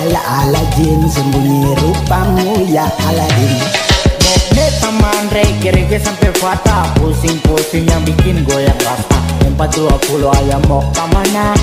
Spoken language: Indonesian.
ala Aladin Sembunyi rupamu ya Aladin Nek taman rege-rege sampai fata. Pusing-pusing yang bikin goyang rasa 420 ayam mau ke mana?